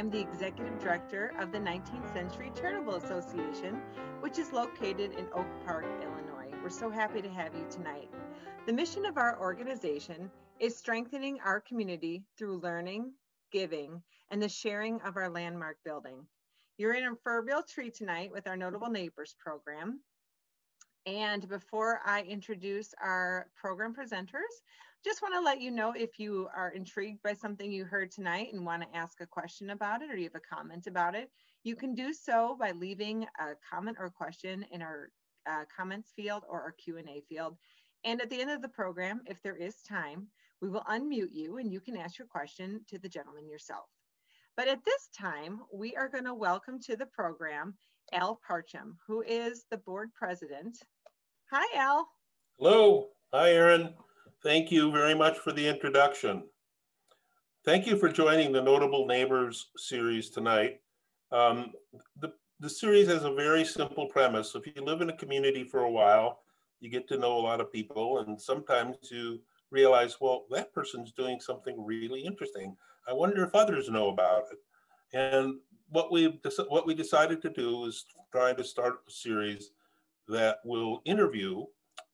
I'm the Executive Director of the 19th Century Charitable Association, which is located in Oak Park, Illinois. We're so happy to have you tonight. The mission of our organization is strengthening our community through learning, giving, and the sharing of our landmark building. You're in a Furville Tree tonight with our Notable Neighbors program. And before I introduce our program presenters, just want to let you know if you are intrigued by something you heard tonight and want to ask a question about it or you have a comment about it, you can do so by leaving a comment or question in our uh, comments field or our Q&A field. And at the end of the program, if there is time, we will unmute you and you can ask your question to the gentleman yourself. But at this time, we are going to welcome to the program Al Parchem, who is the board president. Hi, Al. Hello. Hi, Erin. Thank you very much for the introduction. Thank you for joining the Notable Neighbors series tonight. Um, the, the series has a very simple premise. If you live in a community for a while, you get to know a lot of people and sometimes you realize, well, that person's doing something really interesting. I wonder if others know about it. And what we what we decided to do is try to start a series that will interview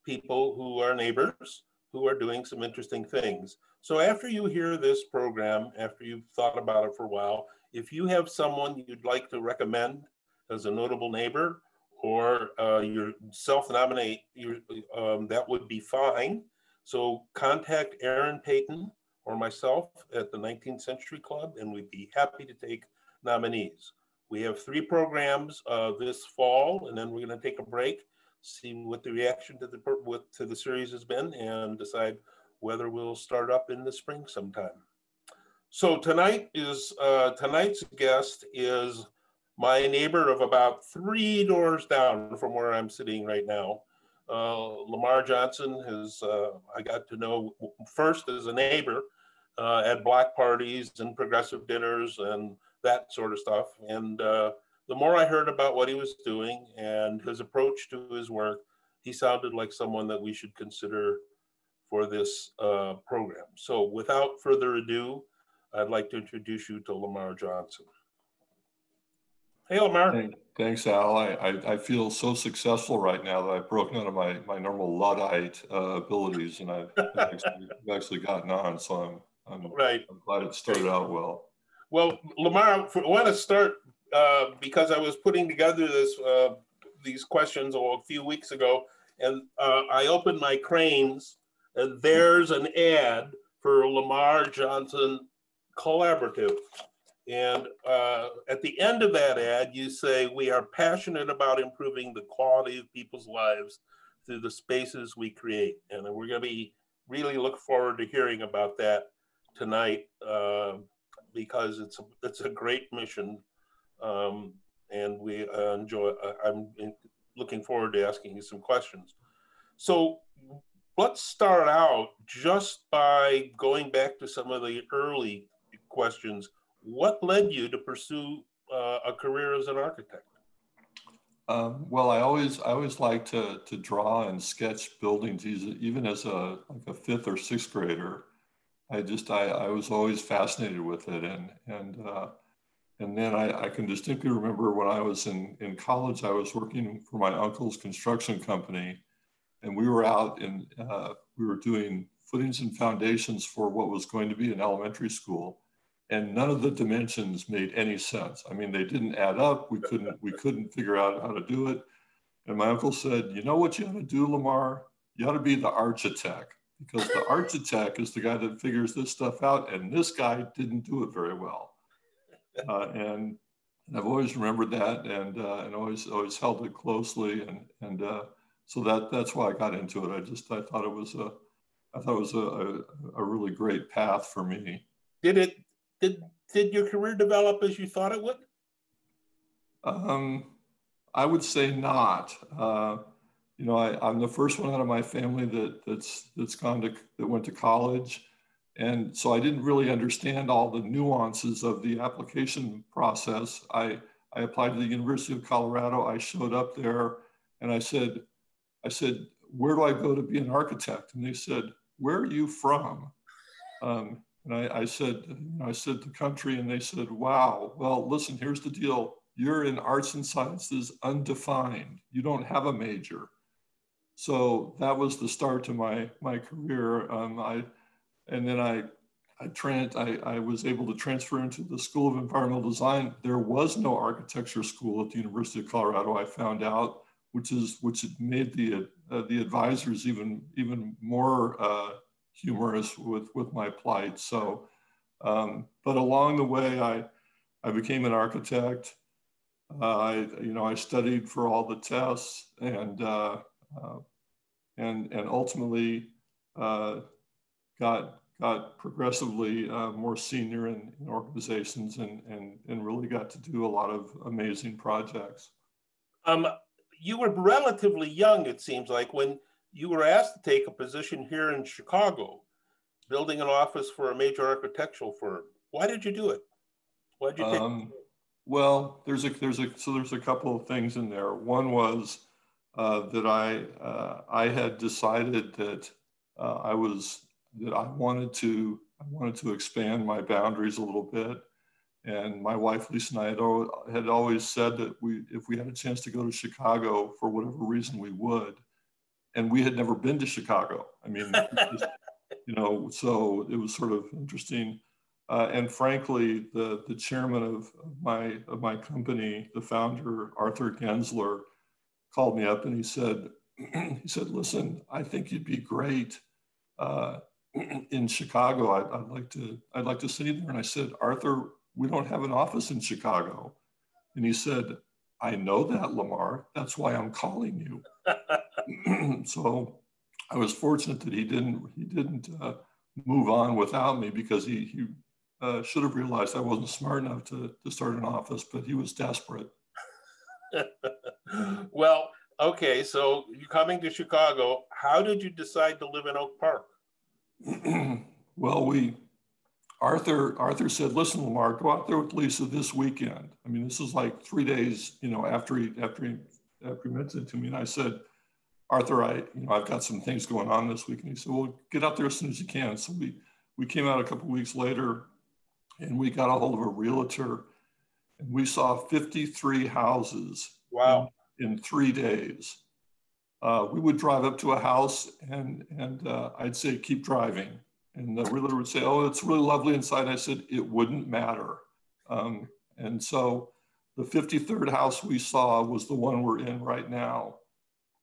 people who are neighbors who are doing some interesting things. So after you hear this program, after you've thought about it for a while, if you have someone you'd like to recommend as a notable neighbor or uh, you self-nominate, um, that would be fine. So contact Aaron Payton or myself at the 19th Century Club, and we'd be happy to take nominees. We have three programs uh, this fall, and then we're going to take a break see what the reaction to the what, to the series has been and decide whether we'll start up in the spring sometime. So tonight is uh, tonight's guest is my neighbor of about three doors down from where I'm sitting right now. Uh, Lamar Johnson has uh, I got to know first as a neighbor uh, at block parties and progressive dinners and that sort of stuff, and uh, the more I heard about what he was doing and his approach to his work, he sounded like someone that we should consider for this uh, program. So without further ado, I'd like to introduce you to Lamar Johnson. Hey, Lamar. Thanks, Al. I, I, I, feel so successful right now that I've broken out of my, my normal Luddite uh, abilities and I've actually, actually, gotten on. So I'm, I'm, right. I'm glad it started out well. Well, Lamar, I want to start uh, because I was putting together this uh, these questions a few weeks ago, and uh, I opened my Crain's, and there's an ad for Lamar Johnson Collaborative. And uh, at the end of that ad, you say, We are passionate about improving the quality of people's lives through the spaces we create. And we're going to be really look forward to hearing about that tonight uh, because it's a, it's a great mission um, and we uh, enjoy. Uh, I'm looking forward to asking you some questions. So let's start out just by going back to some of the early questions. What led you to pursue uh, a career as an architect? Um, well, I always I always like to to draw and sketch buildings, even as a like a fifth or sixth grader. I just I, I was always fascinated with it, and and uh, and then I, I, can distinctly remember when I was in, in college, I was working for my uncle's construction company. And we were out and uh, we were doing footings and foundations for what was going to be an elementary school. And none of the dimensions made any sense. I mean, they didn't add up. We couldn't, we couldn't figure out how to do it. And my uncle said, you know what you ought to do, Lamar? You ought to be the architect because the architect is the guy that figures this stuff out. And this guy didn't do it very well uh, and, and, I've always remembered that and uh, and always always held it closely and and uh, so that that's why I got into it. I just I thought it was a I thought it was a, a, a really great path for me. Did it did did your career develop as you thought it would? Um, I would say not. Uh, you know, I, am the first one out of my family that that's that's gone to that went to college. And so I didn't really understand all the nuances of the application process. I, I applied to the University of Colorado. I showed up there and I said, I said, where do I go to be an architect? And they said, where are you from? Um, And I, I said, you know, I said the country, and they said, wow, well, listen, here's the deal. You're in arts and sciences undefined. You don't have a major. So that was the start to my my career. Um, I, and then I, I, trans, I, I was able to transfer into the School of Environmental Design. There was no architecture school at the University of Colorado. I found out, which is which made the uh, the advisors even even more uh, humorous with, with my plight. So, um, but along the way, I, I became an architect. Uh, I, you know, I studied for all the tests and, uh, uh, and, and ultimately uh, got, got progressively uh, more senior in, in organizations and, and, and really got to do a lot of amazing projects. Um, you were relatively young, it seems like, when you were asked to take a position here in Chicago, building an office for a major architectural firm. Why did you do it? Why did you take? Um, well, there's a there's a so there's a couple of things in there. One was uh, that I uh, I had decided that uh, I was that I wanted to I wanted to expand my boundaries a little bit. And my wife Lisa and I had, had always said that we, if we had a chance to go to Chicago for whatever reason, we would and we had never been to Chicago. I mean, just, you know, so it was sort of interesting. Uh, and frankly, the the chairman of, my of my company, the founder Arthur Gensler, called me up and he said, he said, listen, I think you'd be great uh, in Chicago. I'd, I'd like to I'd like to see there. And I said, Arthur, we don't have an office in Chicago. And he said, I know that, Lamar. That's why I'm calling you. so I was fortunate that he didn't he didn't uh, move on without me because he he uh, should have realized I wasn't smart enough to to start an office, but he was desperate. well, okay, so you're coming to Chicago. How did you decide to live in Oak Park? well, we Arthur Arthur said, "Listen, Lamar, go out there with Lisa this weekend." I mean, this is like three days, you know, after he after he after he mentioned it to me, and I said, "Arthur, I you know I've got some things going on this week," and he said, "Well, get out there as soon as you can." So we we came out a couple weeks later, and we got a hold of a realtor, and we saw 53 houses. Wow! In, in three days. Uh, we would drive up to a house and and uh, I'd say keep driving and the realtor would say, oh, it's really lovely inside. I said, it wouldn't matter. Um, and so the 53rd house we saw was the one we're in right now.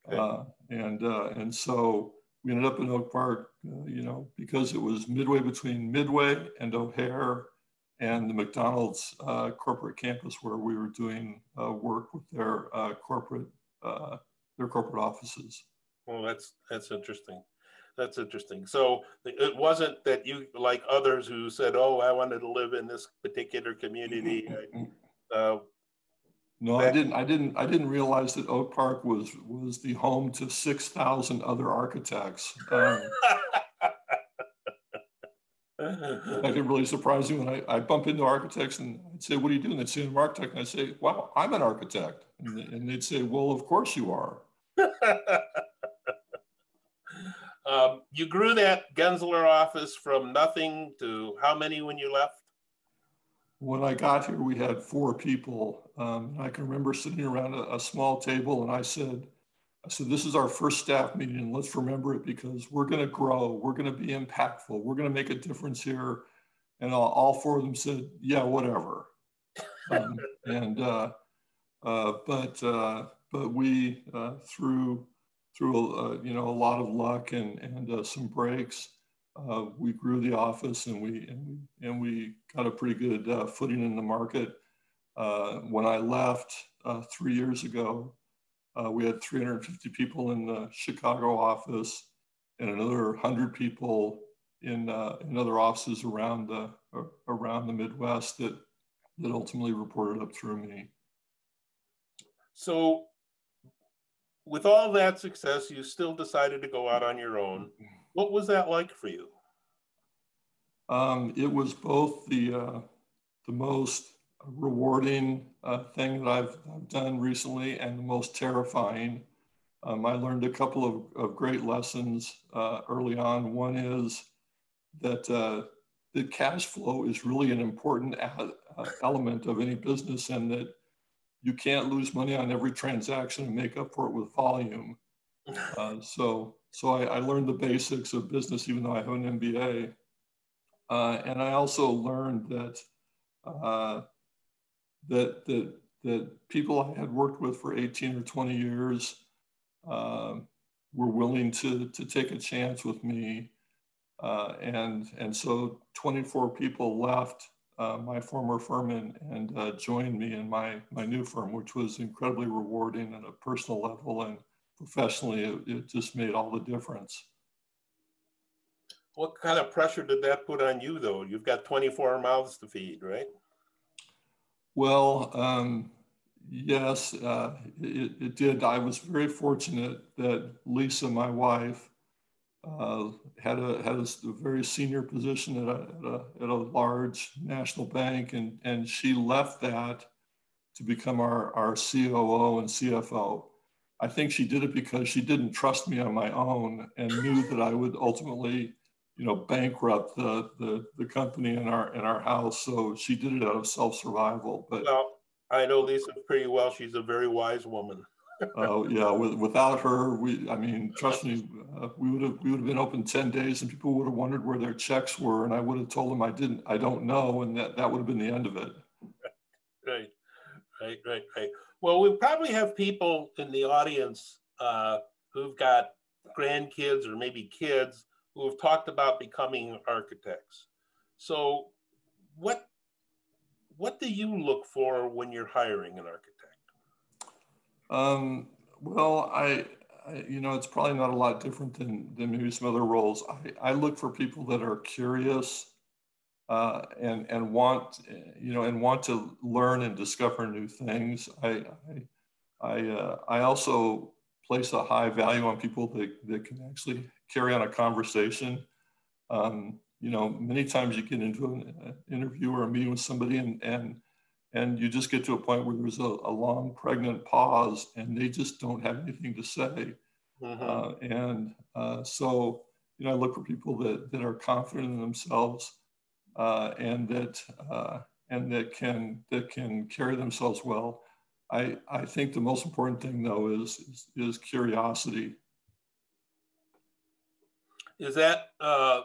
Okay. Uh, and, uh, and so we ended up in Oak Park, uh, you know, because it was midway between Midway and O'Hare and the McDonald's uh, corporate campus where we were doing uh, work with their uh, corporate, their corporate offices. Well, that's, that's interesting that's interesting. So it wasn't that you, like others who said, "Oh, I wanted to live in this particular community." Uh, no, I didn't. I didn't. I didn't realize that Oak Park was was the home to six thousand other architects. Um, that can really surprise me when I, I bump into architects and I'd say, "What are you doing?" They'd say, "I'm an architect." And I'd say, "Wow, I'm an architect," and, and they'd say, "Well, of course you are." Um, you grew that Gensler office from nothing to how many when you left? When I got here, we had four people. Um, I can remember sitting around a, a, small table, and I said, "I said this is our first staff meeting, and let's remember it because we're going to grow. We're going to be impactful. We're going to make a difference here." And all, all four of them said, "Yeah, whatever." Um, and uh, uh, but uh, but we uh, through through uh, you know a lot of luck and and uh, some breaks, we grew the office and we and we, and we got a pretty good footing in the market. When I left three years ago, we had 350 people in the Chicago office and another 100 people in in other offices around the around the Midwest that that ultimately reported up through me. So with all that success, you still decided to go out on your own. What was that like for you? Um, it was both the uh, the most rewarding uh, thing that I've, I've, done recently and the most terrifying. Um, I learned a couple of, of great lessons uh, early on. One is that uh, that cash flow is really an important uh, element of any business and that you can't lose money on every transaction and make up for it with volume. Uh, so so I, I, learned the basics of business even though I have an MBA. Uh, and I also learned that, uh, that, that, that people I had worked with for 18 or 20 years uh, were willing to, to take a chance with me. Uh, and, and so 24 people left uh, my former firm and, and uh, joined me in my, my new firm, which was incredibly rewarding on a personal level and professionally, it, it just made all the difference. What kind of pressure did that put on you, though? You've got 24 mouths to feed, right? Well, um, yes, uh, it, it, did. I was very fortunate that Lisa, my wife, uh, had a had a, very senior position at a, at a, at a large national bank, and and she left that to become our our COO and CFO. I think she did it because she didn't trust me on my own and knew that I would ultimately, you know, bankrupt the the, the company in our in our house. So she did it out of self survival. But well, I know Lisa pretty well. She's a very wise woman. Oh uh, yeah, with, without her, we I mean, trust me, uh, we would have we would have been open ten days, and people would have wondered where their checks were, and I would have told them I didn't, I don't know, and that that would have been the end of it. Right, right, right, right. Well, we probably have people in the audience uh, who've got grandkids or maybe kids who have talked about becoming architects. So, what what do you look for when you're hiring an architect? Um, well, I, I, you know, it's probably not a lot different than than maybe some other roles. I, I look for people that are curious uh, and and want you know and want to learn and discover new things. I I I, uh, I also place a high value on people that, that can actually carry on a conversation. Um, you know, many times you get into an uh, interview or a meeting with somebody and and and you just get to a point where there's a, a long pregnant pause and they just don't have anything to say. Mm-hmm. Uh, and uh, so, you know, I look for people that, that are confident in themselves uh, and that uh, and that can that can carry themselves well. I, I think the most important thing though is, is, is curiosity. Is that uh,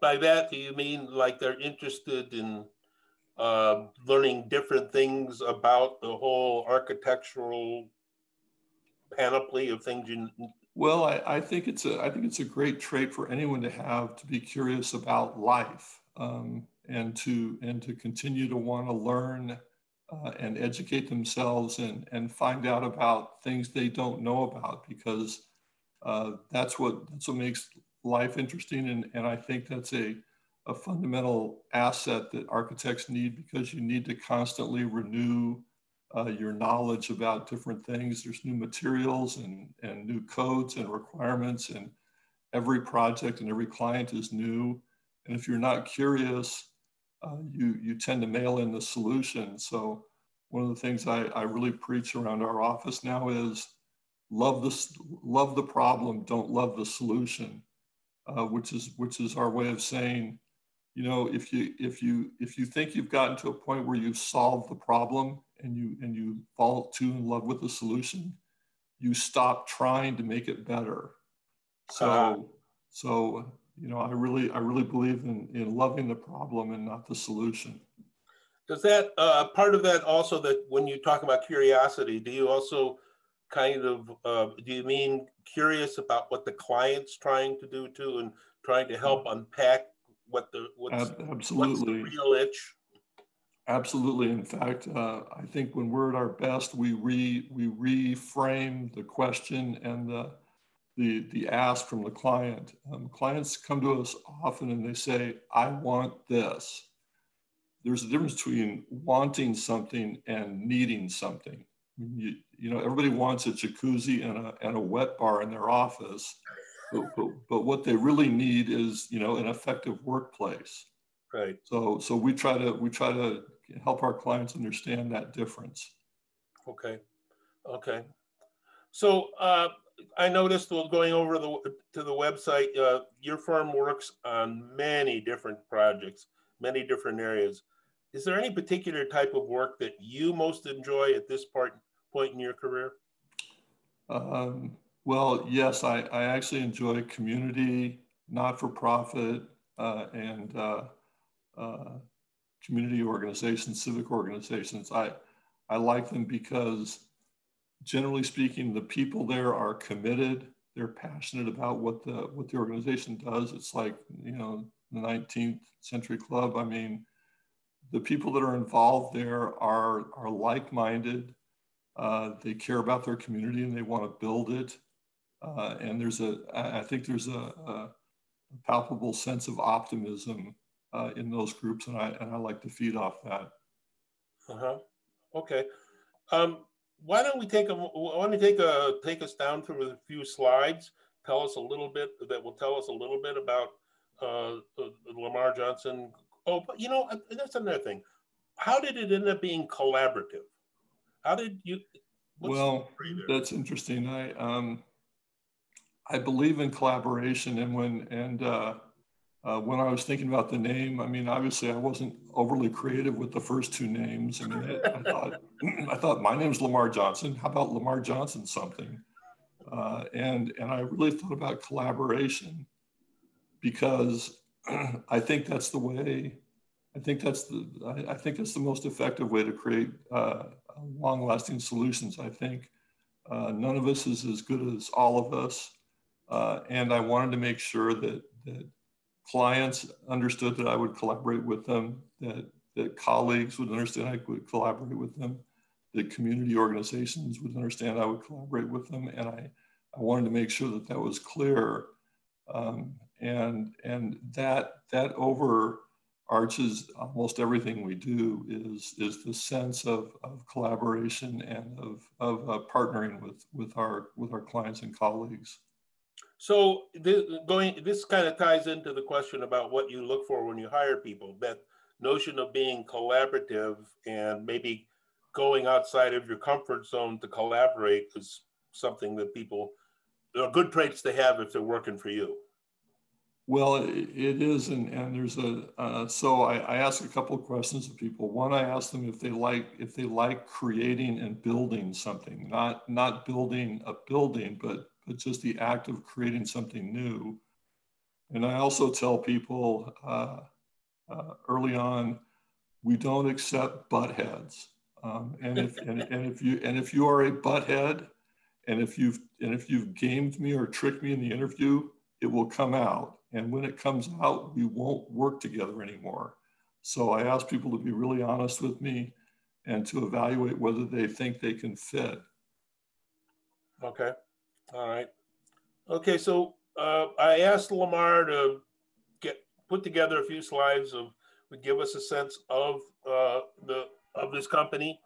by that do you mean like they're interested in uh, learning different things about the whole architectural panoply of things you well I, I think it's a i think it's a great trait for anyone to have to be curious about life um, and to and to continue to want to learn uh, and educate themselves and and find out about things they don't know about because uh, that's what that's what makes life interesting and, and I think that's a, a fundamental asset that architects need because you need to constantly renew uh, your knowledge about different things. There's new materials and, and new codes and requirements and every project and every client is new. And if you're not curious, uh, you, you tend to mail in the solution. So one of the things I, I really preach around our office now is love this, love the problem, don't love the solution, uh, which is which is our way of saying, you know, if you if you if you think you've gotten to a point where you've solved the problem and you and you fall too in love with the solution, you stop trying to make it better. So uh, so you know, I really, I really believe in, in loving the problem and not the solution. Does that, uh, part of that also that when you talk about curiosity, do you also kind of, uh, do you mean curious about what the client's trying to do too and trying to help unpack what the, what's, Absolutely. What's the real itch? Absolutely. In fact, uh, I think when we're at our best, we re we reframe the question and the the, the ask from the client. Um, clients come to us often and they say, I want this. There's a difference between wanting something and needing something. You, you know, everybody wants a jacuzzi and a, and a wet bar in their office, but, but, but what they really need is, you know, an effective workplace. Right. So, so we try to, we try to help our clients understand that difference. Okay. Okay. So, uh, I noticed while going over the, to the website, uh, your firm works on many different projects, many different areas. Is there any particular type of work that you most enjoy at this part, point in your career? Um, well, yes, I, I actually enjoy community, not for profit, uh, and uh, uh, community organizations, civic organizations. I, I like them because, generally speaking, the people there are committed. They're passionate about what the what the organization does. It's like you know the 19th century club. I mean, the people that are involved there are are like-minded. Uh, they care about their community and they want to build it. Uh, and there's a, I think there's a, a palpable sense of optimism uh, in those groups, and I and I like to feed off that. Uh huh. Okay. Um, why don't we take a? Why don't you take a take us down through a few slides? Tell us a little bit that will tell us a little bit about uh, Lamar Johnson. Oh, but you know that's another thing. How did it end up being collaborative? How did you? Well, that's interesting. I um, I believe in collaboration, and when and uh, uh, when I was thinking about the name, I mean, obviously, I wasn't overly creative with the first two names. I mean, I thought I thought my name's Lamar Johnson. How about Lamar Johnson something? Uh, and and I really thought about collaboration because I think that's the way. I think that's the I, I think that's the most effective way to create uh, long-lasting solutions. I think uh, none of us is as good as all of us. Uh, and I wanted to make sure that, that clients understood that I would collaborate with them, that, that colleagues would understand I would collaborate with them, that community organizations would understand I would collaborate with them. And I, I wanted to make sure that that was clear. Um, and, and that, that overarches almost everything we do is, is the sense of, of collaboration and of, of uh, partnering with, with, our, with our clients and colleagues. So this, going, this kind of ties into the question about what you look for when you hire people. That notion of being collaborative and maybe going outside of your comfort zone to collaborate is something that people are good traits to have if they're working for you. Well, it is, and, and there's a uh, so I, I ask a couple of questions of people. One, I ask them if they like if they like creating and building something, not not building a building, but but just the act of creating something new. And I also tell people uh, uh, early on, we don't accept butt heads. Um, and if and, and if you and if you are a butt head, and if you've and if you've gamed me or tricked me in the interview, it will come out. And when it comes out, we won't work together anymore. So I ask people to be really honest with me and to evaluate whether they think they can fit. Okay. All right. Okay, so uh, I asked Lamar to get put together a few slides of would give us a sense of uh, the of this company,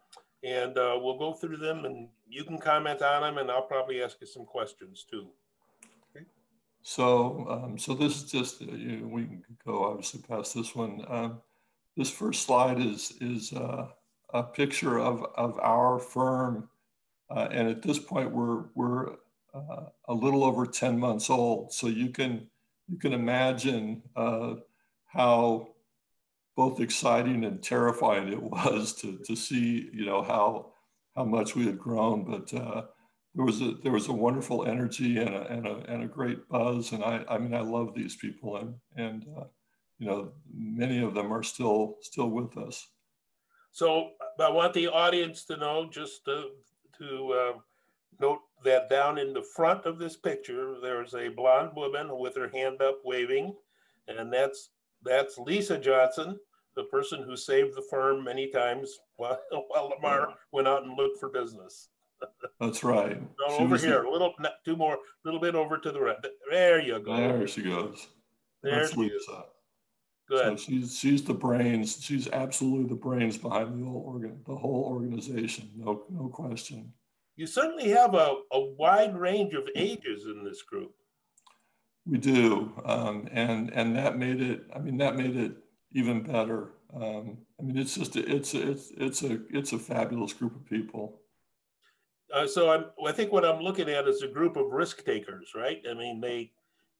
and uh, we'll go through them, and you can comment on them, and I'll probably ask you some questions too. So, um, so this is just uh, you know, we can go obviously past this one. Um, this first slide is is uh, a picture of of our firm, uh, and at this point we're we're uh, a little over 10 months old. So you can, you can imagine uh, how both exciting and terrifying it was to, to see, you know, how, how much we had grown. But uh, there was a, there was a wonderful energy and a, and a, and a great buzz. And I, I mean, I love these people and, and uh, you know, many of them are still, still with us. So I want the audience to know just to, to uh, note that down in the front of this picture, there's a blonde woman with her hand up waving, and that's that's Lisa Johnson, the person who saved the firm many times while, while Lamar went out and looked for business. That's right. So over here, a little, two more, a little bit over to the right. There you go. There she goes. There That's Lisa. Good. So she's she's the brains. She's absolutely the brains behind the whole organ, the whole organization. No no question you certainly have a, a wide range of ages in this group. We do, um, and and that made it. I mean, that made it even better. Um, I mean, it's just a, it's a, it's it's a it's a fabulous group of people. Uh, so I'm, I think what I'm looking at is a group of risk takers, right? I mean, they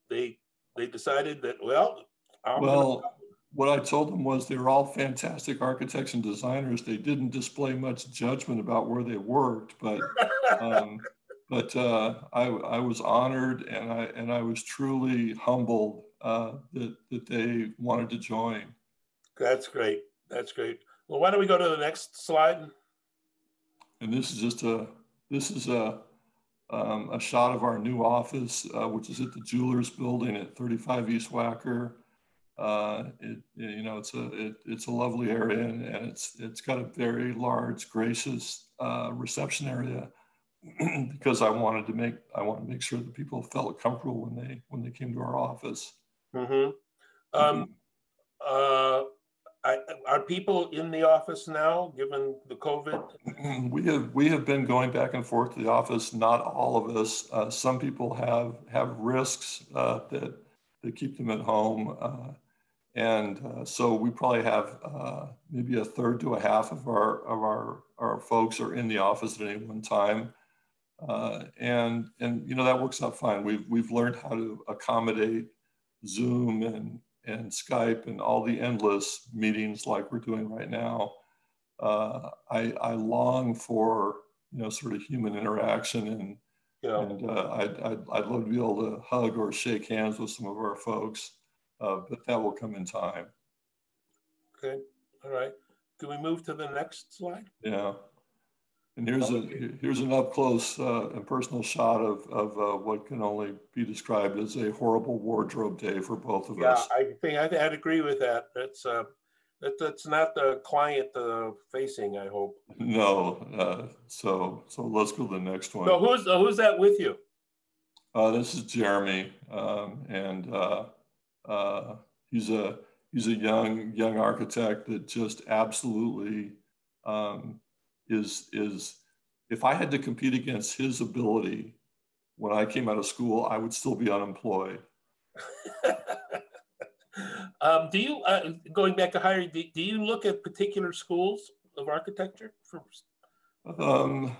they they decided that well, I'm well, what I told them was they were all fantastic architects and designers. They didn't display much judgment about where they worked, but um, but uh, I, I was honored and I and I was truly humbled uh, that that they wanted to join. That's great. That's great. Well, why don't we go to the next slide? And this is just a this is a um, a shot of our new office, uh, which is at the Jewelers Building at 35 East Wacker. Uh, it, you know, it's a it, it's a lovely area, and, and, it's it's got a very large, gracious uh, reception area because I wanted to make I want to make sure that people felt comfortable when they when they came to our office. Mm-hmm. Um, uh, I, are people in the office now, given the COVID? We have we have been going back and forth to the office. Not all of us. Uh, some people have have risks uh, that that keep them at home, uh, and uh, so we probably have uh, maybe a third to a half of our of our our folks are in the office at any one time. Uh, and and you know that works out fine. We've we've learned how to accommodate Zoom and and Skype and all the endless meetings like we're doing right now. Uh, I, I long for you know sort of human interaction and yeah. and uh, I'd, I'd, I'd love to be able to hug or shake hands with some of our folks, uh, but that will come in time. Okay, all right. Can we move to the next slide? Yeah. And here's a here's an up close uh, and personal shot of of uh, what can only be described as a horrible wardrobe day for both of yeah, us. Yeah, I think I'd, I'd, agree with that. That's uh, that, that's not the client uh, facing. I hope. No. Uh, so so let's go to the next one. So who's uh, who's that with you? Uh, this is Jeremy, um, and uh, uh, he's a he's a young young architect that just absolutely. Um, is is if I had to compete against his ability when I came out of school, I would still be unemployed. um, do you uh, going back to hiring? Do, do, you look at particular schools of architecture? For... Um,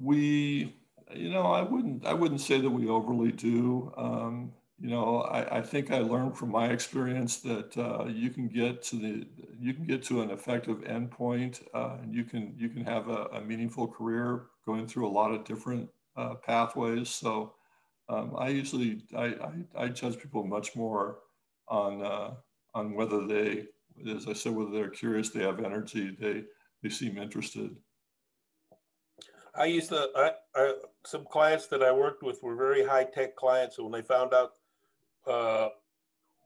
we, you know, I wouldn't I wouldn't say that we overly do. Um, you know, I, I, think I learned from my experience that uh, you can get to the you can get to an effective endpoint, uh, and you can you can have a, a, meaningful career going through a lot of different uh, pathways. So um, I usually I, I, I, judge people much more on uh, on whether they, as I said, whether they're curious, they have energy, they they seem interested. I used to, I, I, some clients that I worked with were very high tech clients. And when they found out uh,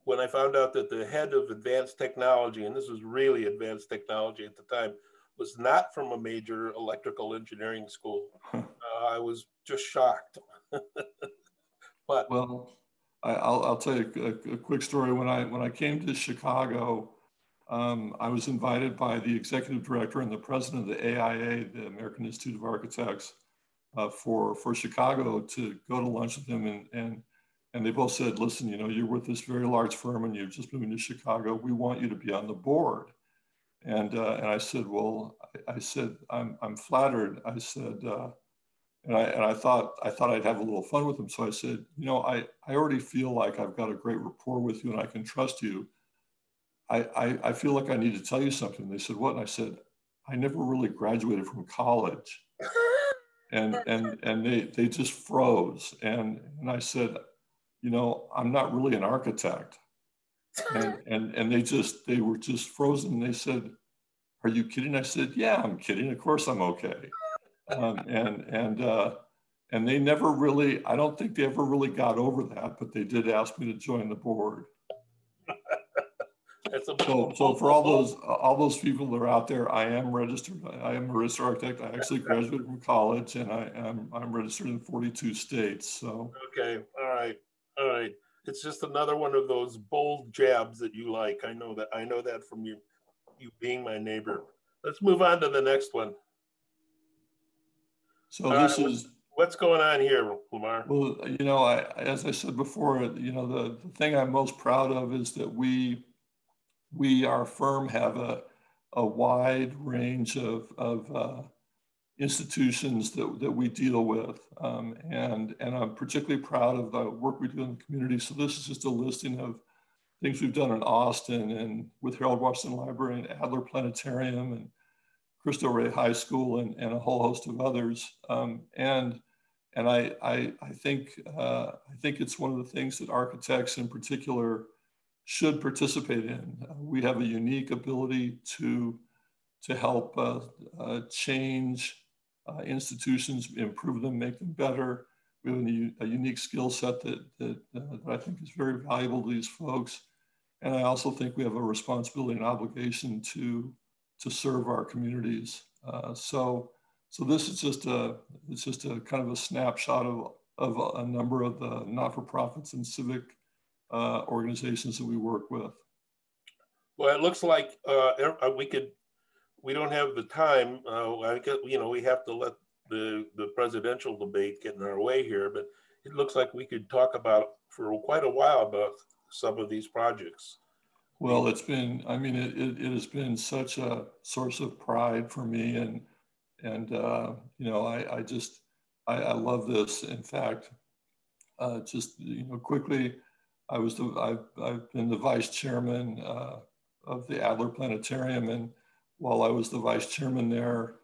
when I found out that the head of advanced technology, and this was really advanced technology at the time, was not from a major electrical engineering school, uh, I was just shocked. but well, I, will I'll tell you a, a, quick story. When I when I came to Chicago, um, I was invited by the executive director and the president of the AIA, the American Institute of Architects, uh, for for Chicago to go to lunch with them and and and they both said, listen, you know, you're with this very large firm and you've just moved to Chicago. We want you to be on the board. And, uh, and I said, well, I, I, said, I'm, I'm flattered. I said, uh, and I, and I thought, I thought I'd have a little fun with them. So I said, you know, I, I already feel like I've got a great rapport with you and I can trust you. I, I, I feel like I need to tell you something. They said, what? And I said, I never really graduated from college. and, and, and they, they just froze. And, and I said, you know, I'm not really an architect. And, and, and they just, they were just frozen. They said, are you kidding? I said, yeah, I'm kidding. Of course I'm okay. Um, and, and, uh, and they never really, I don't think they ever really got over that, but they did ask me to join the board. so, so for all those all those people that are out there, I am registered. I am a registered architect. I actually graduated from college, and I am I'm registered in 42 states. So okay, all right. All right. It's just another one of those bold jabs that you like. I know that. I know that from you, you being my neighbor. Let's move on to the next one. So uh, this is what's going on here, Lamar. Well, you know, I, as I said before, you know, the, the thing I'm most proud of is that we, we, our firm, have a, a wide range of, of uh, institutions that, that we deal with. Um, and, and I'm particularly proud of the work we do in the community. So this is just a listing of, things we've done in Austin and with Harold Washington Library and Adler Planetarium and Cristo Rey High School and, and a whole host of others. Um, and and I, I, I think uh, I think it's one of the things that architects in particular should participate in. Uh, we have a unique ability to to help uh, uh change uh, institutions, improve them, make them better. We have a, unique skill set that, that, uh, that I think is very valuable to these folks. And I also think we have a responsibility and obligation to, to serve our communities. Uh, so, so this is just a, it's just a kind of a snapshot of, of a number of the not-for-profits and civic uh, organizations that we work with. Well, it looks like uh, uh we could we don't have the time. Uh, I guess, you know, we have to let the, the presidential debate get in our way here, but it looks like we could talk about for quite a while about some of these projects. Well, it's been, I mean, it, it, it has been such a source of pride for me. And, and uh, you know, I, I just, I, I love this. In fact, uh, just, you know, quickly, I was, the, I've, I've been the vice chairman uh, of the Adler Planetarium and while I was the vice chairman there,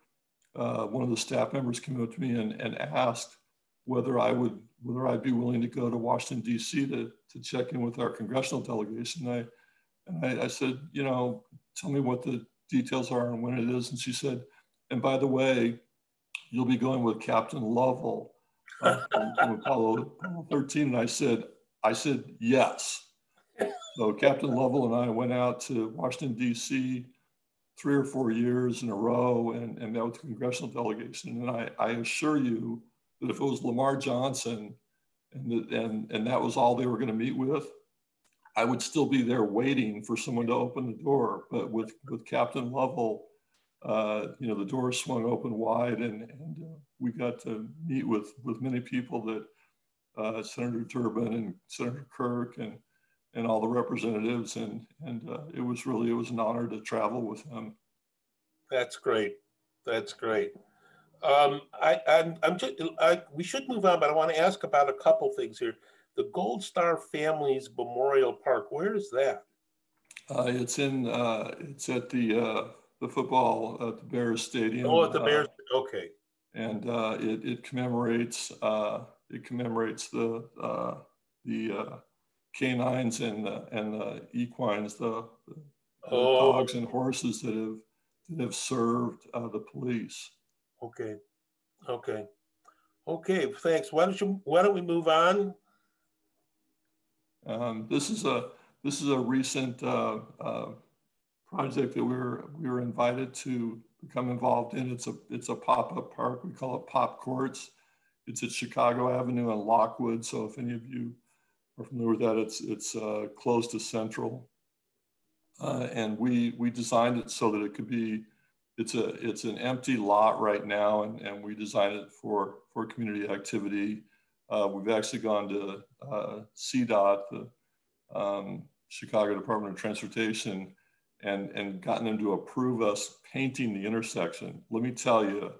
uh, one of the staff members came up to me and, and asked whether I would whether I'd be willing to go to Washington D.C. to to check in with our congressional delegation. I and I, I said, you know, tell me what the details are and when it is. And she said, and by the way, you'll be going with Captain Lovell from, Apollo 13. And I said, I said yes. So Captain Lovell and I went out to Washington D.C three or four years in a row and, and met with the congressional delegation. And I, I assure you that if it was Lamar Johnson and, the, and, and that was all they were going to meet with, I would still be there waiting for someone to open the door. But with, with Captain Lovell, uh, you know, the door swung open wide and, and uh, we got to meet with, with many people that uh, Senator Durbin and Senator Kirk and and all the representatives, and and uh, it was really it was an honor to travel with him. That's great. That's great. Um, I, I'm, I'm just, I, we should move on, but I want to ask about a couple things here. The Gold Star Families Memorial Park, where is that? Uh, it's in, uh, it's at the, uh, the football at the Bears Stadium. Oh, at the Bears, okay. And uh, it, it commemorates, uh, it commemorates the, the canines and the, and the equines, the, the oh. dogs and horses that have that have served uh, the police. Okay, okay, okay. Thanks. Why don't you Why don't we move on? Um, this is a this is a recent uh, uh, project that we were we were invited to become involved in. It's a it's a pop up park. We call it Pop Courts. It's at Chicago Avenue and Lockwood. So if any of you are familiar with that, it's, it's uh, close to Central. Uh, and we, we designed it so that it could be, it's, a, it's an empty lot right now, and, and we designed it for, for community activity. Uh, we've actually gone to uh, CDOT, the um, Chicago Department of Transportation, and, and gotten them to approve us painting the intersection. Let me tell you,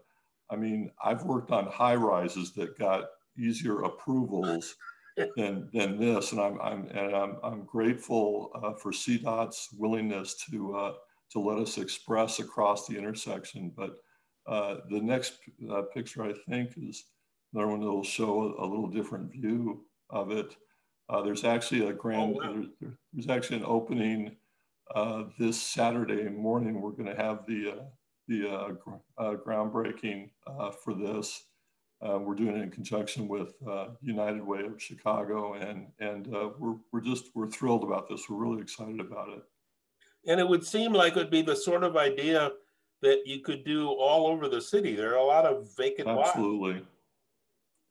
I mean, I've worked on high rises that got easier approvals than, than this. And I'm, I'm, and I'm, I'm grateful uh, for CDOT's willingness to, uh, to let us express across the intersection. But uh, the next uh, picture, I think, is another one that will show a, a little different view of it. Uh, there's actually a grand, oh, wow. there, there's actually an opening uh, this Saturday morning. We're going to have the, the groundbreaking for this. Uh, we're doing it in conjunction with uh, United Way of Chicago, and and uh, we're we're just we're thrilled about this. We're really excited about it. And it would seem like it would be the sort of idea that you could do all over the city. There are a lot of vacant Absolutely. Lots.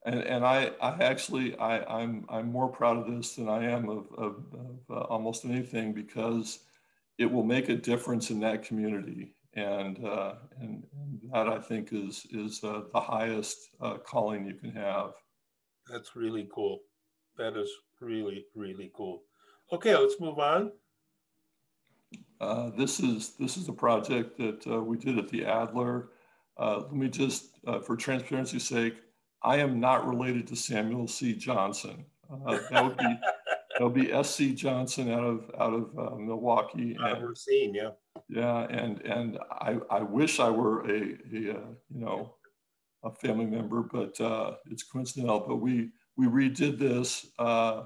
And and I I actually I I'm I'm more proud of this than I am of of, of uh, almost anything because it will make a difference in that community and, uh, and, and that I think is is uh, the highest uh, calling you can have. That's really cool. That is really really cool. Okay, let's move on. Uh, this is this is a project that uh, we did at the Adler. Uh, let me just, for transparency's sake, I am not related to Samuel C. Johnson. that would be There'll be SC Johnson out of out of uh, Milwaukee. And, we're seeing, yeah. Yeah, and and I I wish I were a, a uh, you know a family member, but uh, it's coincidental. But we we redid this uh,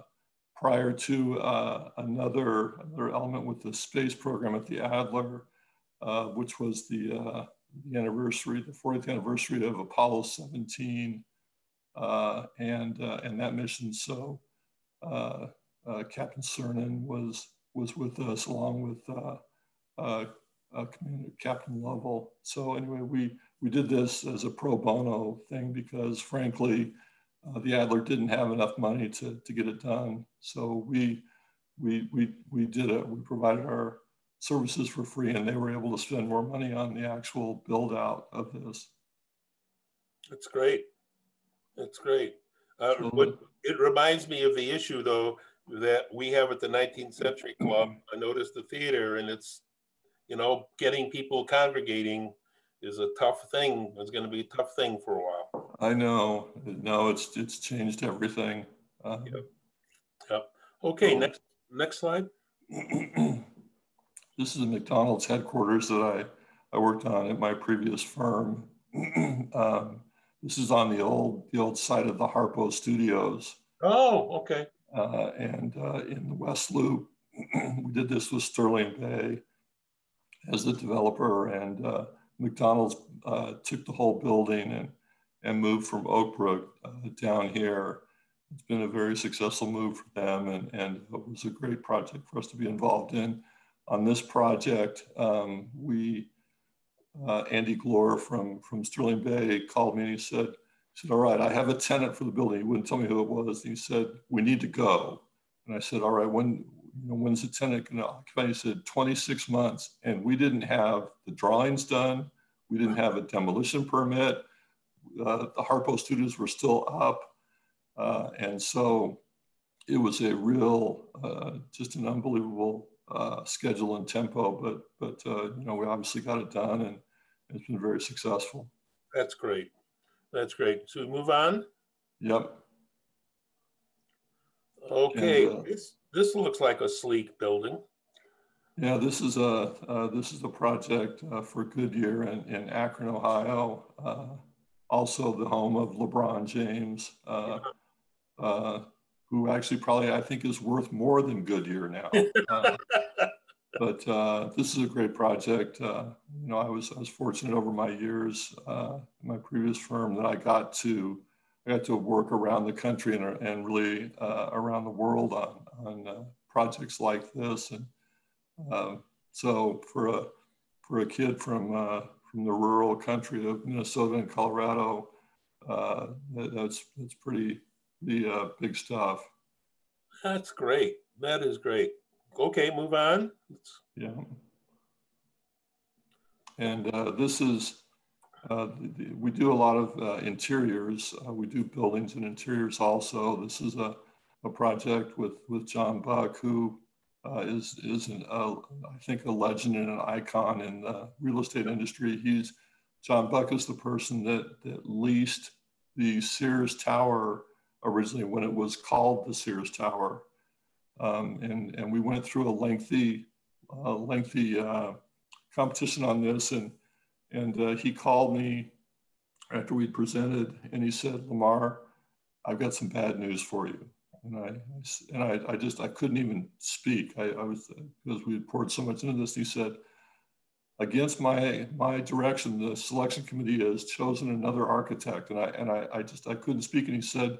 prior to uh, another another element with the space program at the Adler, uh, which was the uh, the anniversary, the 40th anniversary of Apollo 17, uh, and and that mission. So Captain Cernan was was with us along with Captain Lovell. So anyway, we we did this as a pro bono thing because frankly, uh, the Adler didn't have enough money to, to get it done. So we, we, we, we did it, we provided our services for free and they were able to spend more money on the actual build out of this. That's great. That's great. Uh, so, what, it reminds me of the issue though that we have at the 19th Century Club. I noticed the theater and it's, you know, getting people congregating is a tough thing. It's going to be a tough thing for a while. I know. No, it's it's changed everything. Uh, yep. Yep. Okay. next next slide. this is the McDonald's headquarters that I I worked on at my previous firm. um, this is on the old the old site of the Harpo Studios. Oh, okay. Uh, and uh, in the West Loop, we did this with Sterling Bay as the developer, and uh, McDonald's uh, took the whole building and, and moved from Oakbrook uh, down here. It's been a very successful move for them and, and it was a great project for us to be involved in. On this project, um, we, uh, Andy Gloor from, from Sterling Bay called me and he said, said, all right, I have a tenant for the building. He wouldn't tell me who it was. And he said, we need to go. And I said, all right, when, you know, when's the tenant going to occupy? He said 26 months. And we didn't have the drawings done. We didn't have a demolition permit. Uh, the Harpo studios were still up. Uh, and so it was a real, uh, just an unbelievable uh, schedule and tempo. But, but uh, you know, we obviously got it done and it's been very successful. That's great. That's great. So we move on? Yep. Okay. And, uh, this, this looks like a sleek building. Yeah, this is a uh, this is a project uh, for Goodyear in, in Akron, Ohio. Uh, also, the home of LeBron James, uh, uh, who actually probably I think is worth more than Goodyear now. Uh, but this is a great project. you know, I was I was fortunate over my years in my previous firm that I got to I got to work around the country and, and really around the world on on projects like this and uh, so for a for a kid from uh, from the rural country of Minnesota and Colorado, uh, that, that's that's pretty the uh, big stuff. That's great. That is great. Okay, move on. Yeah. And uh, this is uh, we do a lot of uh, interiors. Uh, we do buildings and interiors also. This is a, a project with, with John Buck, who uh, is is an, uh, I think a legend and an icon in the real estate industry. He's John Buck is the person that that leased the Sears Tower originally when it was called the Sears Tower, um, and and we went through a lengthy uh, lengthy uh, competition on this, and and uh, he called me after we presented, and he said, Lamar, I've got some bad news for you and I and I, I just I couldn't even speak. I, I was because we had poured so much into this. He said, against my my direction, the selection committee has chosen another architect, and I and I, I just I couldn't speak. And he said,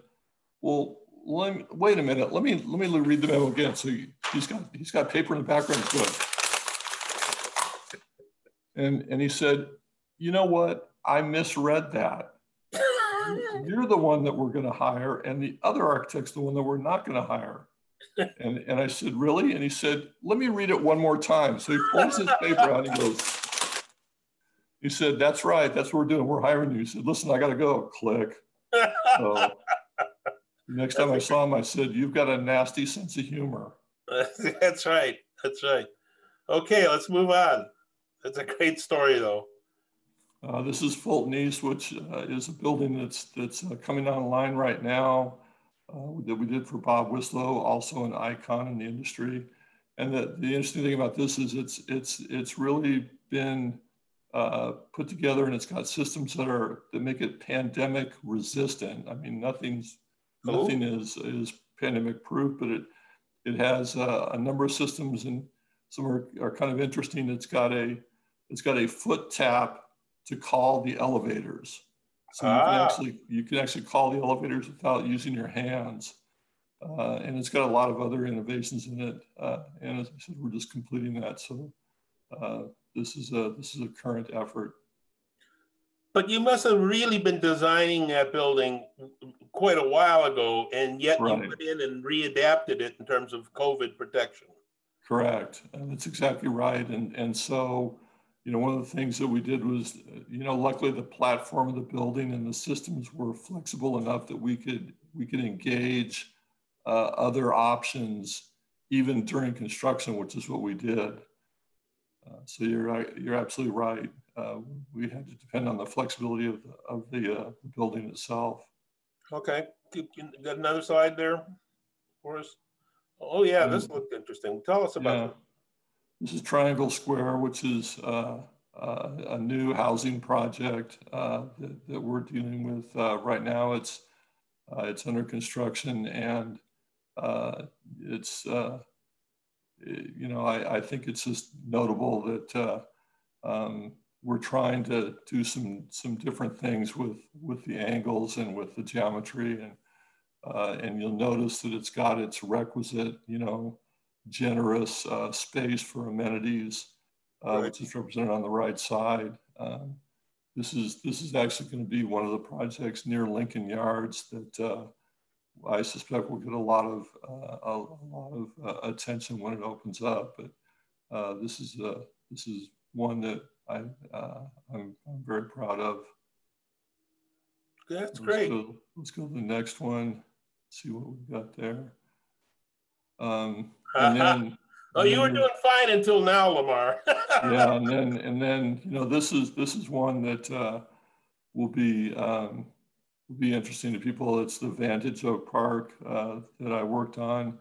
well, let me, wait a minute. Let me let me read the memo again. So he, has got he's got paper in the background. Good. And and he said, you know what? I misread that you're the one that we're going to hire, and the other architect's the one that we're not going to hire. And, and I said, really? And he said, let me read it one more time. So he pulls his paper out and he goes, he said, that's right. That's what we're doing. We're hiring you. He said, listen, I got to go. Click. So next time I saw him, I said, you've got a nasty sense of humor. That's right. That's right. Okay, let's move on. That's a great story, though. Uh, this is Fulton East, which uh, is a building that's that's uh, coming online right now. uh, that we did for Bob Wislow, also an icon in the industry. And the, the interesting thing about this is it's, it's, it's really been uh, put together and it's got systems that are, that make it pandemic resistant. I mean, nothing's. Nothing is, is pandemic proof, but it, it has uh, a number of systems and some are, are kind of interesting. It's got a, it's got a foot tap to call the elevators. So you, can ah. actually, you can actually call the elevators without using your hands. Uh, and it's got a lot of other innovations in it. Uh, and as I said, we're just completing that. So uh, this is a this is a current effort. But you must have really been designing that building quite a while ago, and yet right. you went in and readapted it in terms of COVID protection. Correct, and that's exactly right. And and so, you know, one of the things that we did was, you know, luckily the platform of the building and the systems were flexible enough that we could we could engage uh, other options even during construction, which is what we did. Uh, so you're right, you're absolutely right. Uh, we had to depend on the flexibility of the, of the, uh, building itself. Okay, got another slide there for us? Oh yeah, this mm-hmm. looked interesting. Tell us about yeah. it. This is Triangle Square, which is uh, uh, a new housing project uh, that, that, we're dealing with right now. It's it's under construction and it's you know, I, I, think it's just notable that uh, um, we're trying to do some some different things with with the angles and with the geometry, and uh, and you'll notice that it's got its requisite, you know, generous uh, space for amenities, uh, right. which is represented on the right side. Um, this is this is actually going to be one of the projects near Lincoln Yards that uh, I suspect will get a lot of uh, a, lot of uh, attention when it opens up. But uh, this is a, this is one that I uh, I'm, I'm, very proud of. That's let's great. Go, let's go to the next one. See what we've got there. Um, and then, oh, you were doing fine until now, Lamar. yeah, and then and then you know this is this is one that uh, will be. Um, will be interesting to people. It's the Vantage Oak Park uh, that I worked on.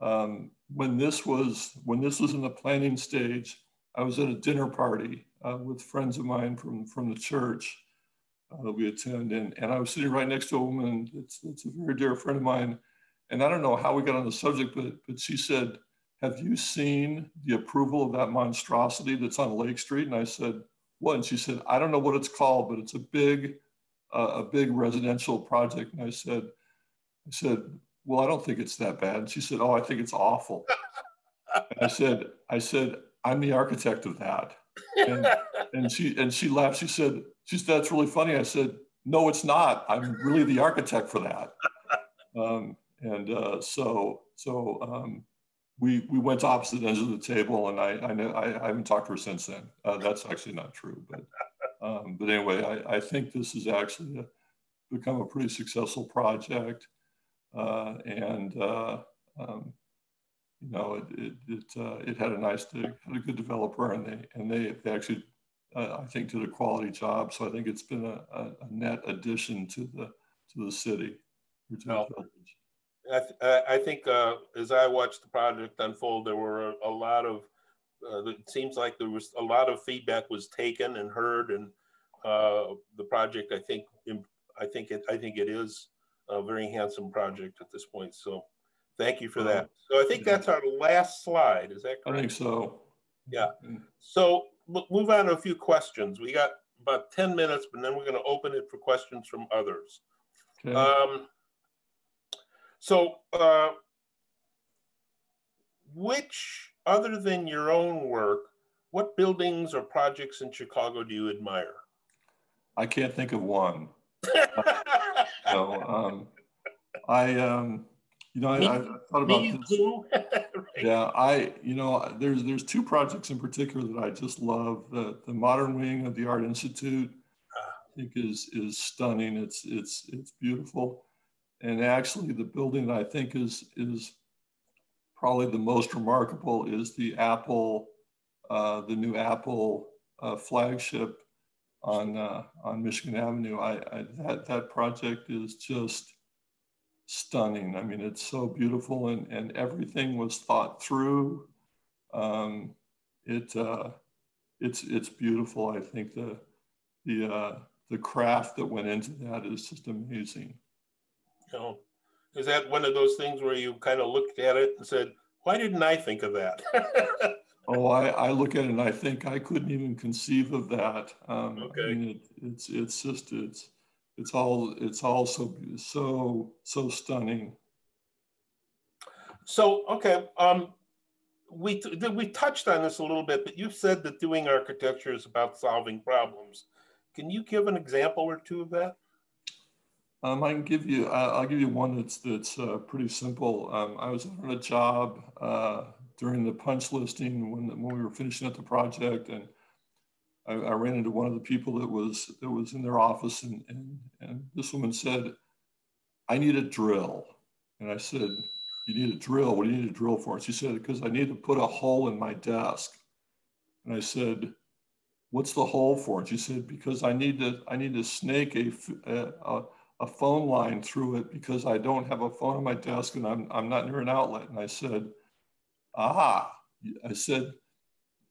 Um, when this was when this was in the planning stage, I was at a dinner party uh, with friends of mine from from the church uh, that we attend, and, and I was sitting right next to a woman that's, that's a very dear friend of mine, and I don't know how we got on the subject, but but she said, "Have you seen the approval of that monstrosity that's on Lake Street?" And I said, "What?" And she said, "I don't know what it's called, but it's a big." a big residential project. And I said, I said, well, I don't think it's that bad. And she said, oh, I think it's awful. I said, I said, I'm the architect of that. And, and she and she laughed. She said, she said, that's really funny. I said, no, it's not. I'm really the architect for that. Um, and uh, so so um, we we went to opposite ends of the table, and I I, know, I, haven't talked to her since then. Uh, that's actually not true, but um, but anyway, I, I, think this has actually become a pretty successful project. Uh, and, uh, um, you know, it, it, it, uh, it, had a nice, had a good developer and they, and they, they actually, uh, I think did a quality job. So I think it's been a, a, a net addition to the, to the city. To well, I, th I, think uh, as I watched the project unfold, there were a, a lot of uh, it seems like there was a lot of feedback was taken and heard, and uh, the project I think I think it I think it is a very handsome project at this point. So thank you for that. So I think that's our last slide. Is that correct? I think so. Yeah. So move on to a few questions. We got about 10 minutes, but then we're going to open it for questions from others. Okay. Um, so uh, which other than your own work, what buildings or projects in Chicago do you admire? I can't think of one. so um, I, um, you know, I, I, thought about this. right. Yeah, I, you know, there's there's two projects in particular that I just love. The the modern wing of the Art Institute, I think is is stunning. It's it's it's beautiful, and actually the building that I think is is probably the most remarkable is the Apple, uh, the new Apple uh, flagship on uh, on Michigan Avenue. I, I, that that project is just stunning. I mean, it's so beautiful and, and everything was thought through. Um, it, uh, it's, it's beautiful. I think the, the, uh, the craft that went into that is just amazing. Know, is that one of those things where you kind of looked at it and said, why didn't I think of that? oh, I, I look at it and I think I couldn't even conceive of that. Um, okay. I mean, it, it's, it's just, it's, it's all, it's all so, so, so stunning. So, okay. Um, we, we touched on this a little bit, but you said that doing architecture is about solving problems. Can you give an example or two of that? Um, I can give you, uh, I'll give you one that's, that's uh, pretty simple. Um, I was on a job uh, during the punch listing when, when we were finishing up the project and I, I, ran into one of the people that was, that was in their office and, and, and this woman said, I need a drill. And I said, you need a drill? What do you need a drill for? And she said, because I need to put a hole in my desk. And I said, what's the hole for? And she said, because I need to, I need to snake a, a, a phone line through it because I don't have a phone on my desk and I'm, I'm not near an outlet. And I said, "Ah," I said,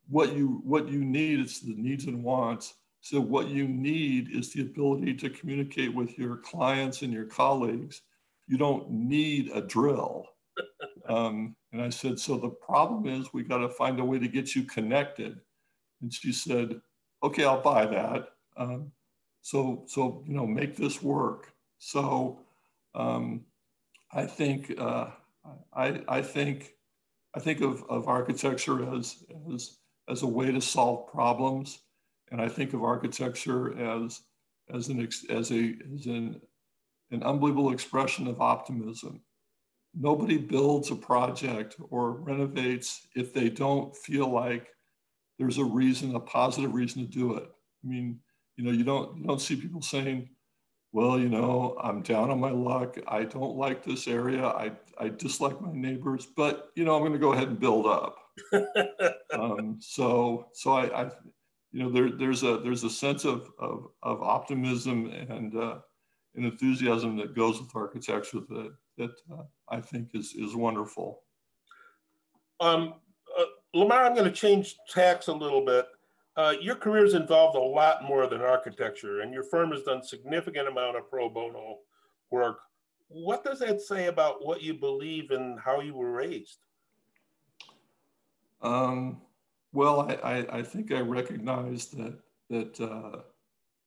what you, what you need is the needs and wants. So what you need is the ability to communicate with your clients and your colleagues. You don't need a drill. Um, and I said, so the problem is we got to find a way to get you connected. And she said, okay, I'll buy that. Um, so, so, you know, make this work. So um, I think, uh, I, I think, I think of, of architecture as, as, as a way to solve problems. And I think of architecture as, as, an, as, a, as an, an unbelievable expression of optimism. Nobody builds a project or renovates if they don't feel like there's a reason, a positive reason to do it. I mean, you know, you don't you don't see people saying, "Well, you know, I'm down on my luck. I don't like this area. I I dislike my neighbors, but you know, I'm going to go ahead and build up." um, so so I, I, you know, there there's a there's a sense of of, of optimism and uh, and enthusiasm that goes with architecture that that uh, I think is is wonderful. Um, Lamar, I'm going to change tacks a little bit. Uh, your career has involved a lot more than architecture, and your firm has done significant amount of pro bono work. What does that say about what you believe and how you were raised? Um, well, I, I, I, think I recognize that that, uh,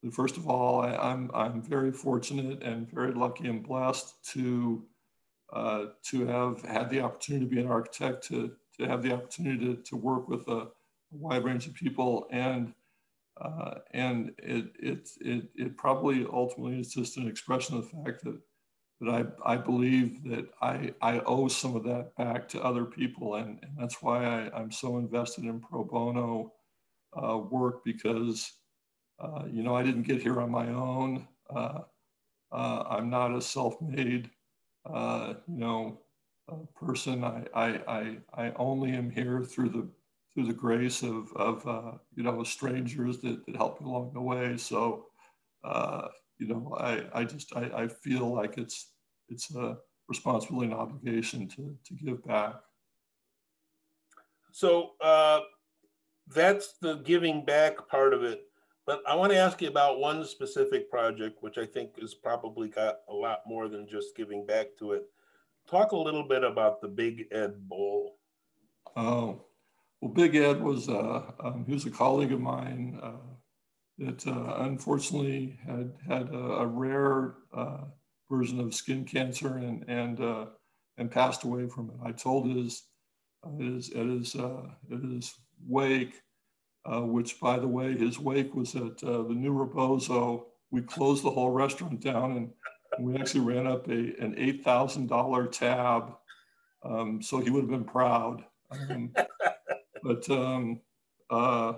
that first of all, I, am I'm, I'm very fortunate and very lucky and blessed to uh, to have had the opportunity to be an architect to to have the opportunity to, to work with a, wide range of people. And uh, and it, it, it, it probably ultimately is just an expression of the fact that, that I, I believe that I, I owe some of that back to other people. And, and that's why I, I'm so invested in pro bono uh, work because, uh, you know, I didn't get here on my own. Uh, uh, I'm not a self-made, uh, you know, person. I, I, I, I only am here through the through the grace of, of uh, you know strangers that, that helped me along the way. So uh, you know I, I just I, I feel like it's it's a responsibility and obligation to, to give back. So uh, that's the giving back part of it. But I want to ask you about one specific project, which I think has probably got a lot more than just giving back to it talk a little bit about the Big Ed Bowl. Oh, well, Big Ed was uh, um, he was a colleague of mine uh, that uh, unfortunately had had a, a rare uh, version of skin cancer and and uh, and passed away from it. I told his his at his at his wake, which by the way, his wake was at the New Rebozo. We closed the whole restaurant down and we actually ran up a, an $8,000 tab. Um, so he would have been proud. Um, but, um, uh,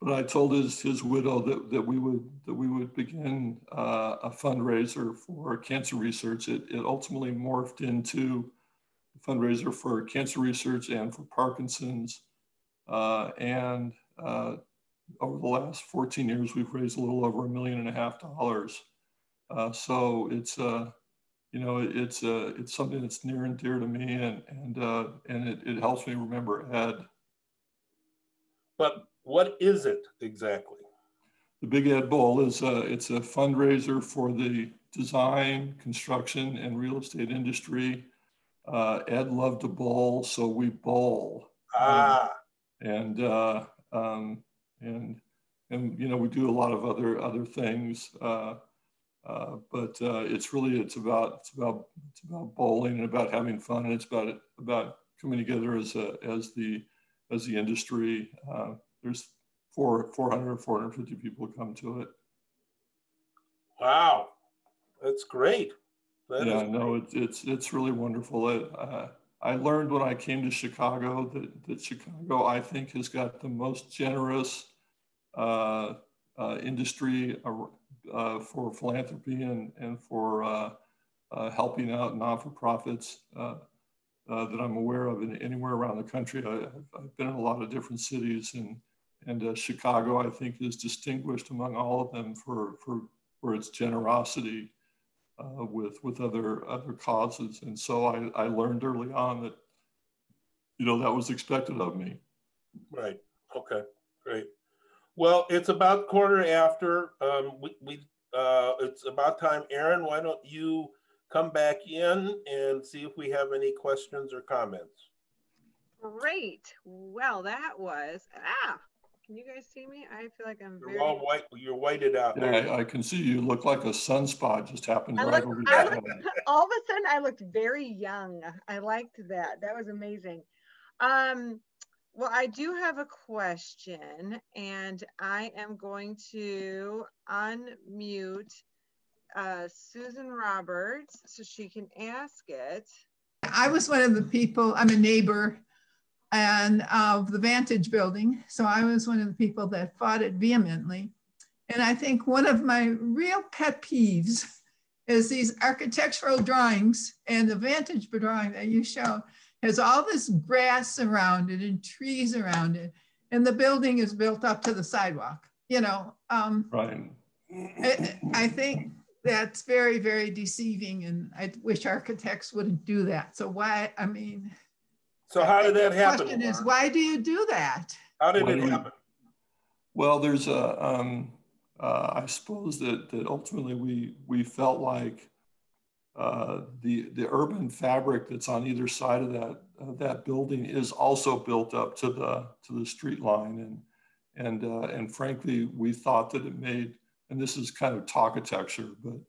but I told his, his widow that, that we would that we would begin uh, a fundraiser for cancer research. It, it ultimately morphed into a fundraiser for cancer research and for Parkinson's. Uh, and uh, over the last 14 years, we've raised a little over a million and a half dollars uh, so it's, uh, you know, it's uh, it's something that's near and dear to me, and and and it, it helps me remember Ed. But what is it exactly? The Big Ed Bowl is a, it's a fundraiser for the design, construction, and real estate industry. Uh, Ed loved to bowl, so we bowl. Ah. And uh, um, and and you know we do a lot of other other things. Uh, uh, but uh, it's really it's about it's about it's about bowling and about having fun and it's about about coming together as a as the as the industry. There's four 400 450 people come to it. Wow, that's great. That yeah, no, it's it's it's really wonderful. It, uh, I learned when I came to Chicago that that Chicago I think has got the most generous uh, uh, industry uh, for philanthropy and, and for uh, uh, helping out non-for-profits that I'm aware of in, anywhere around the country. I, have been in a lot of different cities and, and Chicago, I think, is distinguished among all of them for, for, for its generosity uh, with with other other causes. And so I, I learned early on that you know that was expected of me. Right. Okay. Great. Well, it's about quarter after. Um, we, we uh, it's about time. Aaron, why don't you come back in and see if we have any questions or comments? Great. Well, that was ah. Can you guys see me? I feel like I'm you're very. All white. You're whited out. Yeah, I, I, can see you. Look like a sunspot just happened right look, over your All of a sudden, I looked very young. I liked that. That was amazing. Um, well, I do have a question, and I am going to unmute uh, Susan Roberts so she can ask it. I was one of the people, I'm a neighbor and of the Vantage building. So I was one of the people that fought it vehemently. And I think one of my real pet peeves is these architectural drawings and the Vantage drawing that you show has all this grass around it and trees around it, and the building is built up to the sidewalk. You know, um, right. I, I think that's very, very deceiving, and I wish architects wouldn't do that. So why? I mean, so how did that happen? The question is, why do you do that? How did it happen? Well, there's a. Um, uh, I suppose that that ultimately we we felt like uh, the the urban fabric that's on either side of that uh, that building is also built up to the to the street line and and uh, and frankly we thought that it made and this is kind of architecture but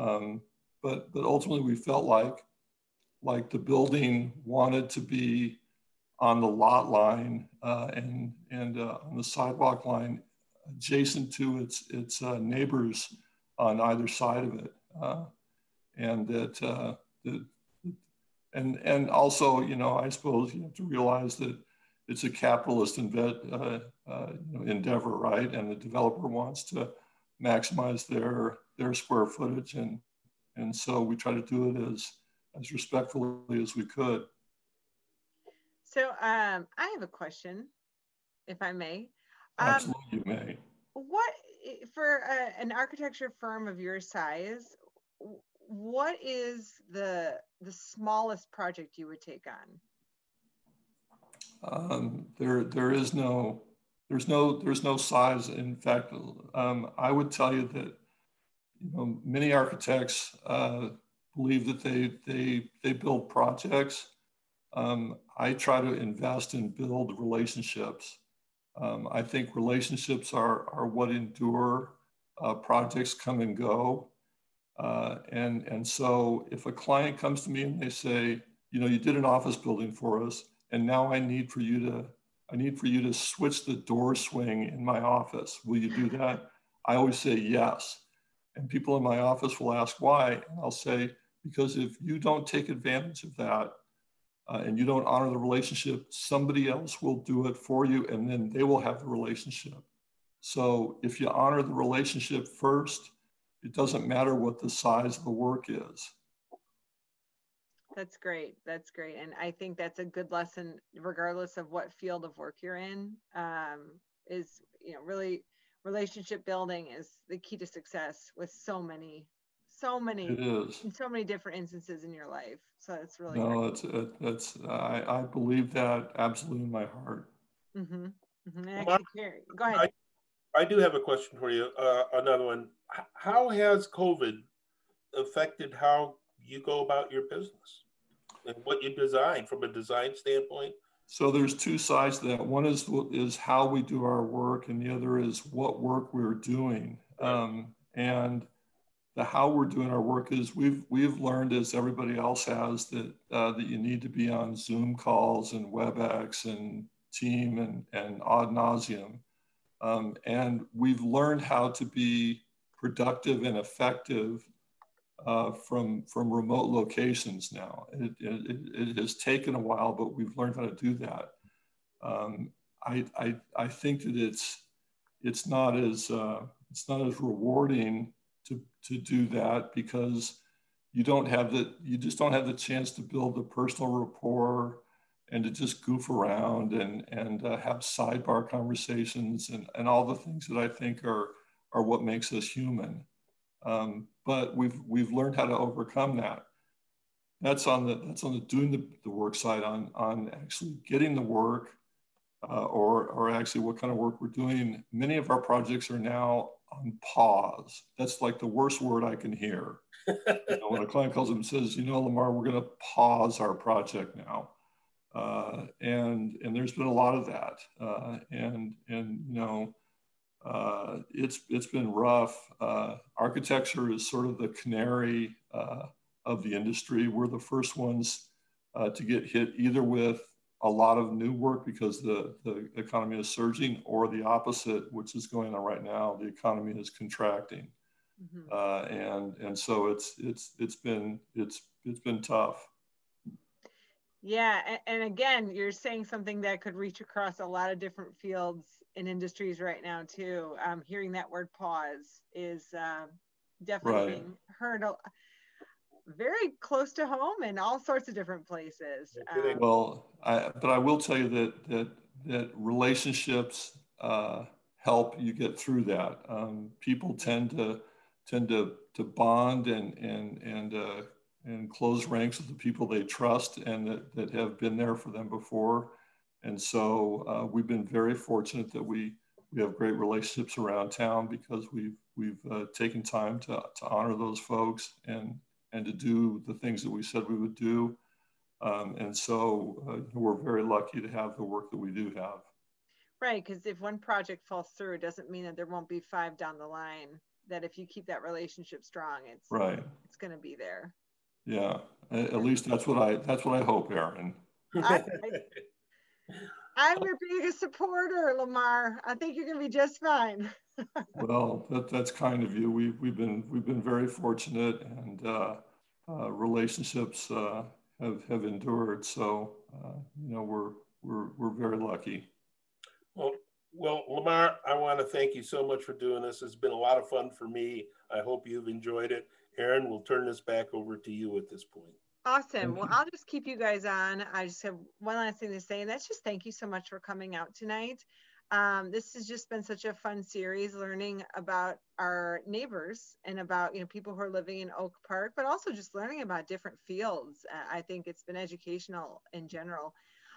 um, but but ultimately we felt like like the building wanted to be on the lot line uh, and and uh, on the sidewalk line adjacent to its its neighbors on either side of it and that, uh, and and also, you know, I suppose you have to realize that it's a capitalist uh, uh, endeavor, right? And the developer wants to maximize their their square footage, and and so we try to do it as as respectfully as we could. So um, I have a question, if I may. Um, Absolutely, you may. What for a, an architecture firm of your size? what is the the smallest project you would take on? Um, there there is no there's no there's no size. In fact, um, I would tell you that you know many architects uh, believe that they they they build projects. Um, I try to invest and build relationships. Um, I think relationships are are what endure. Uh, projects come and go. Uh, and, and so if a client comes to me and they say, you know, you did an office building for us, and now I need for you to, I need for you to switch the door swing in my office. Will you do that? I always say yes. And people in my office will ask why. And I'll say, because if you don't take advantage of that uh, and you don't honor the relationship, somebody else will do it for you and then they will have the relationship. So if you honor the relationship first, it doesn't matter what the size of the work is. That's great. That's great. And I think that's a good lesson, regardless of what field of work you're in, um, is, you know, really relationship building is the key to success with so many, so many It is. so many different instances in your life. So it's really No, great. it's, it, it's, I, I believe that absolutely in my heart. Mm-hmm. Mm-hmm. Well, Actually, Carrie, go ahead. I do have a question for you. Uh, another one. How has COVID affected how you go about your business and what you design from a design standpoint? So there's two sides to that. One is is how we do our work, and the other is what work we're doing. Um, and the how we're doing our work is we've we've learned, as everybody else has, that uh, that you need to be on Zoom calls and WebEx and Team and and ad nauseum. Um, and we've learned how to be productive and effective uh, from from remote locations now. It, it, it, has taken a while, but we've learned how to do that. Um, I, I, I think that it's it's not as uh, it's not as rewarding to do that because you don't have the you just don't have the chance to build the personal rapport and to just goof around and and uh, have sidebar conversations and, and all the things that I think are are what makes us human. Um, but we've we've learned how to overcome that. That's on the that's on the doing the, the work side on on actually getting the work, uh, or or actually what kind of work we're doing. Many of our projects are now on pause. That's like the worst word I can hear. you know, when a client calls and says, you know, Lamar, we're going to pause our project now. Uh, and and there's been a lot of that. Uh, and and you know, uh, it's it's been rough. Uh, architecture is sort of the canary uh, of the industry. We're the first ones uh, to get hit either with a lot of new work because the, the economy is surging, or the opposite, which is going on right now. The economy is contracting, mm-hmm. Uh, and and so it's it's it's been it's it's been tough. Yeah, and, and again, you're saying something that could reach across a lot of different fields and industries right now too. Um, hearing that word pause is uh, definitely right. heard a, very close to home in all sorts of different places. Um, well, I, but I will tell you that that that relationships uh, help you get through that. Um, people tend to tend to to bond and and and uh, and close ranks with the people they trust and that, that have been there for them before. And so uh, we've been very fortunate that we, we have great relationships around town because we've, we've uh, taken time to, to honor those folks and, and to do the things that we said we would do. Um, and so uh, we're very lucky to have the work that we do have. Right, because if one project falls through, it doesn't mean that there won't be five down the line. That if you keep that relationship strong, it's right. It's going to be there. Yeah, at least that's what I that's what I hope, Aaron. I, am your biggest supporter, Lamar. I think you're going to be just fine. well, that, that's kind of you. We we've been we've been very fortunate, and uh, uh, relationships uh, have have endured. So uh, you know we're we're we're very lucky. Well, well, Lamar, I want to thank you so much for doing this. It's been a lot of fun for me. I hope you've enjoyed it. Aaron, we'll turn this back over to you at this point. Awesome. Well, I'll just keep you guys on. I just have one last thing to say, and that's just thank you so much for coming out tonight. Um, this has just been such a fun series, learning about our neighbors and about you know people who are living in Oak Park, but also just learning about different fields. I think it's been educational in general.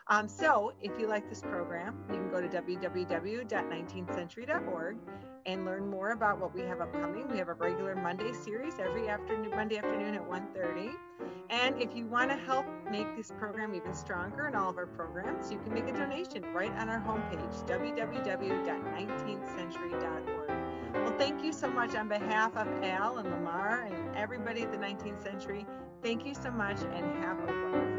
Um, so if you like this program, you can go to www.19thcentury.org and learn more about what we have upcoming. We have a regular Monday series every afternoon, Monday afternoon at 1.30. And if you want to help make this program even stronger and all of our programs, you can make a donation right on our homepage, www.19thcentury.org. Well, thank you so much on behalf of Al and Lamar and everybody at the 19th Century. Thank you so much and have a wonderful